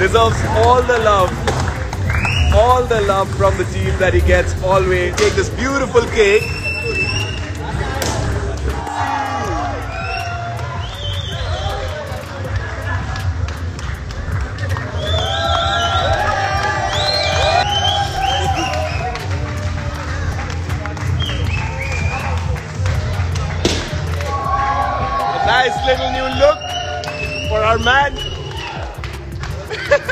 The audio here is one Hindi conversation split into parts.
deserves all the love. All the love from the team that he gets always. Take this beautiful cake. Nice little new look for our man. Yeah,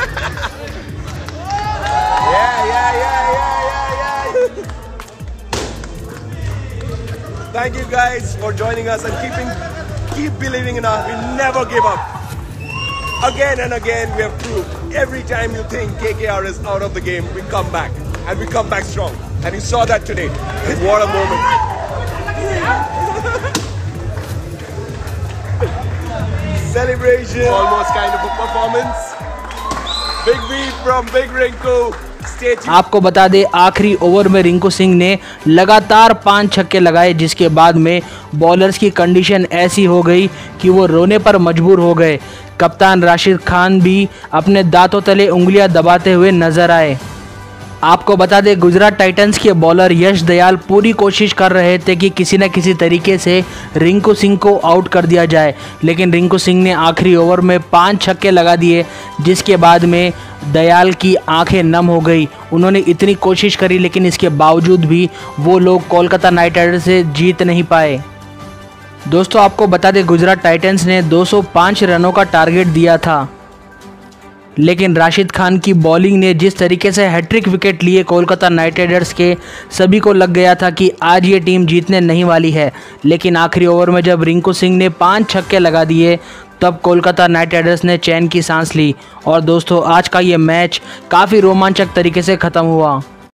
yeah, yeah, yeah, yeah, yeah. Thank you guys for joining us and keeping, keep believing in us. We never give up. Again and again, we have proved every time you think KKR is out of the game, we come back and we come back strong. And you saw that today. What a moment. Celebration, almost kind of a performance. Big B from big Rinku आपको बता दें, आखिरी ओवर में रिंकू सिंह ने लगातार पाँच छक्के लगाए, जिसके बाद में बॉलर्स की कंडीशन ऐसी हो गई कि वो रोने पर मजबूर हो गए। कप्तान राशिद खान भी अपने दांतों तले उंगलियाँ दबाते हुए नज़र आए। आपको बता दें, गुजरात टाइटंस के बॉलर यश दयाल पूरी कोशिश कर रहे थे कि किसी न किसी तरीके से रिंकू सिंह को आउट कर दिया जाए, लेकिन रिंकू सिंह ने आखिरी ओवर में पाँच छक्के लगा दिए, जिसके बाद में दयाल की आँखें नम हो गई। उन्होंने इतनी कोशिश करी, लेकिन इसके बावजूद भी वो लोग कोलकाता नाइट राइडर्स से जीत नहीं पाए। दोस्तों, आपको बता दें, गुजरात टाइटंस ने 205 रनों का टारगेट दिया था। लेकिन राशिद खान की बॉलिंग ने जिस तरीके से हैट्रिक विकेट लिए कोलकाता नाइट राइडर्स के, सभी को लग गया था कि आज ये टीम जीतने नहीं वाली है। लेकिन आखिरी ओवर में जब रिंकू सिंह ने पाँच छक्के लगा दिए, तब कोलकाता नाइट राइडर्स ने चैन की सांस ली। और दोस्तों, आज का ये मैच काफ़ी रोमांचक तरीके से ख़त्म हुआ।